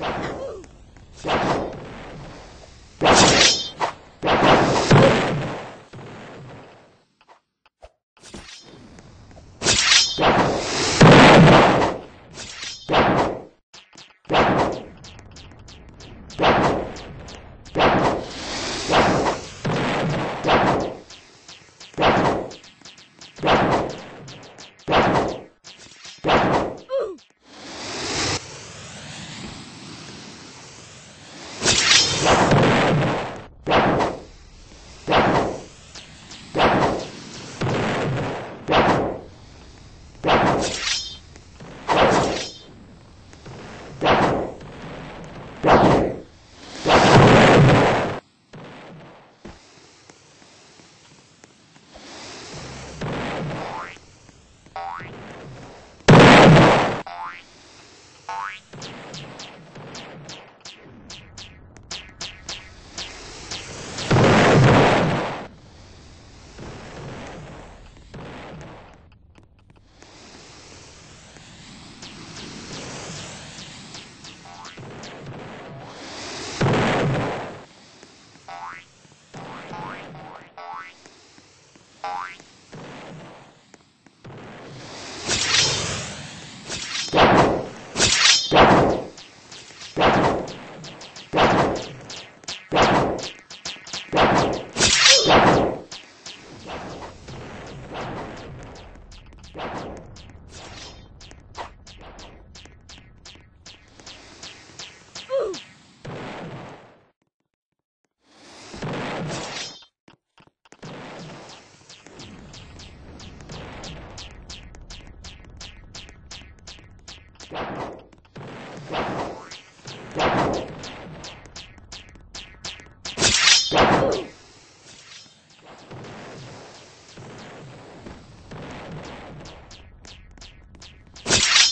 you.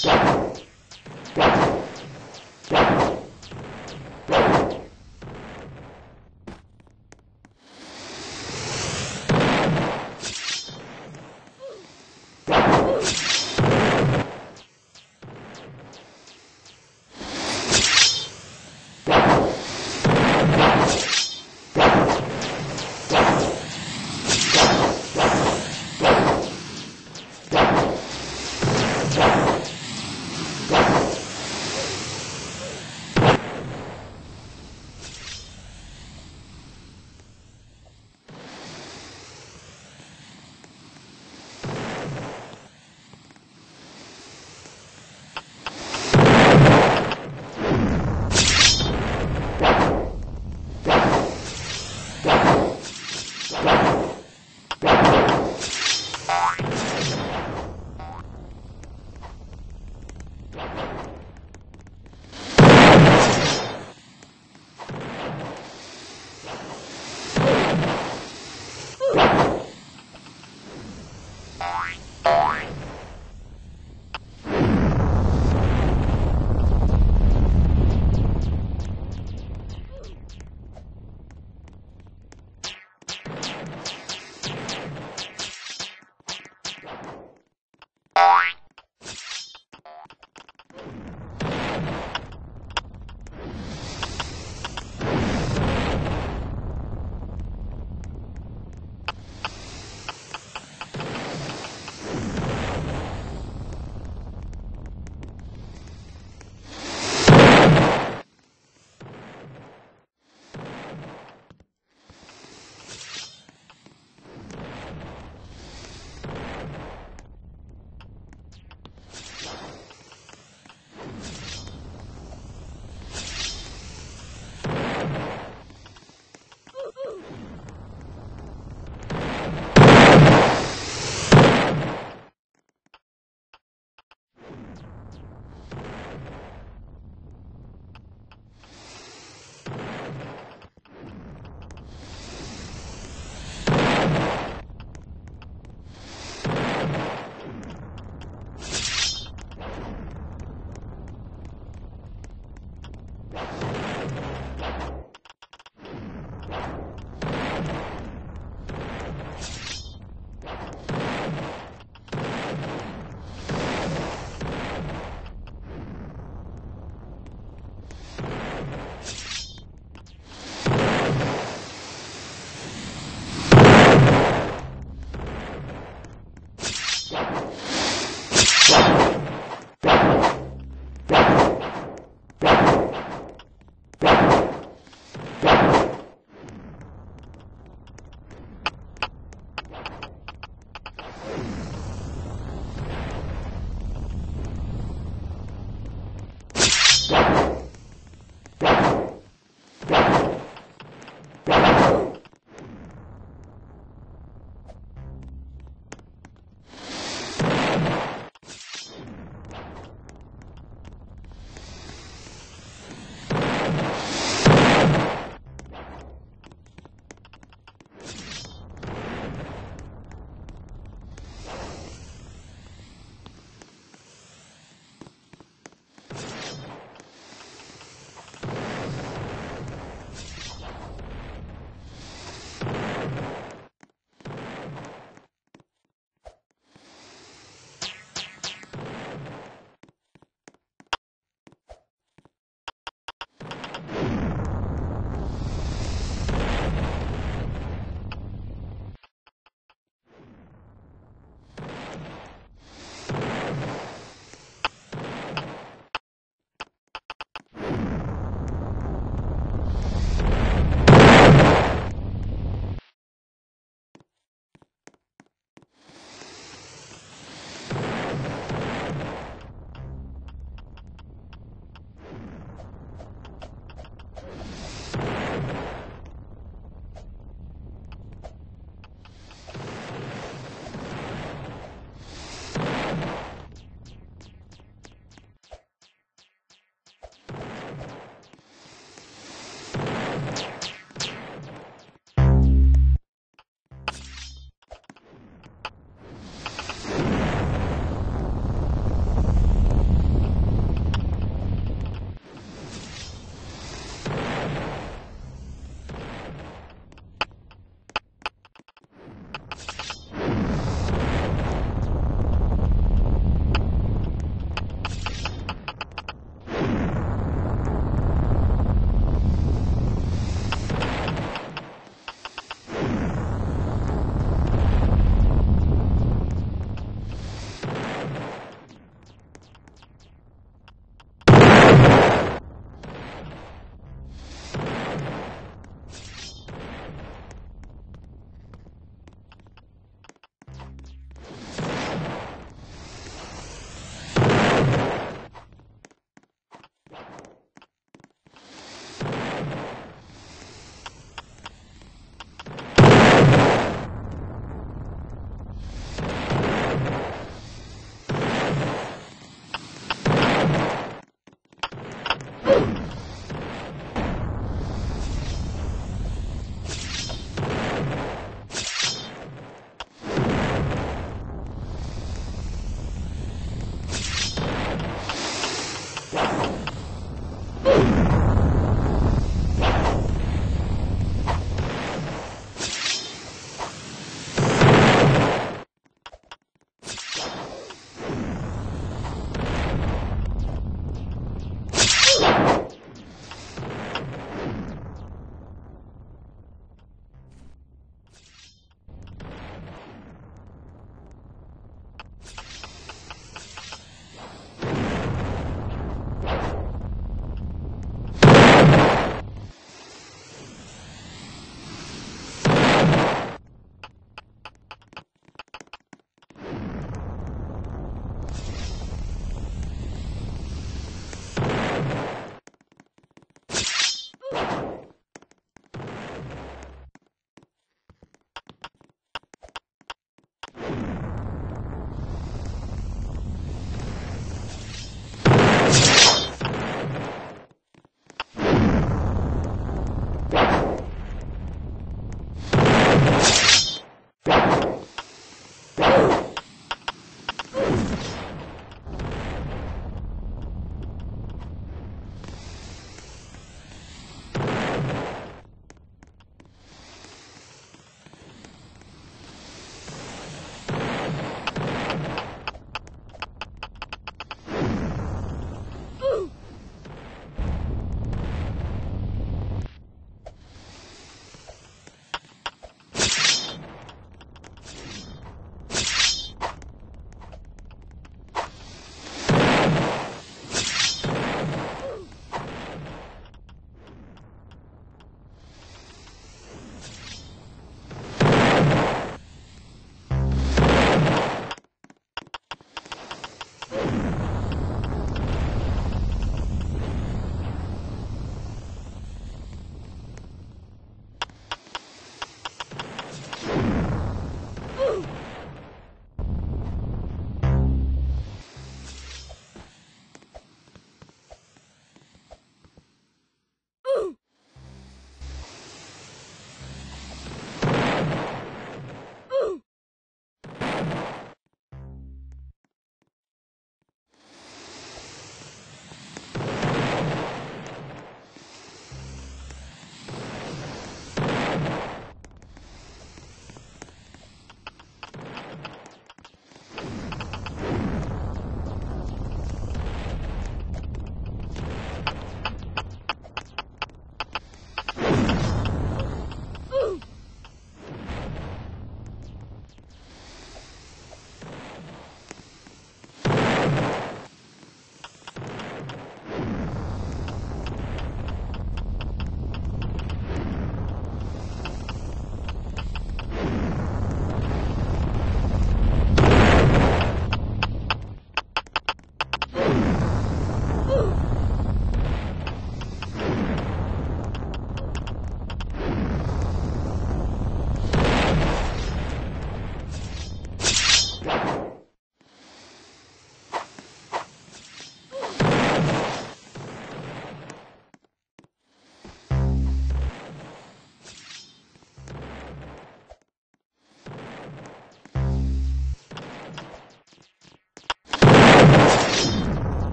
Christ.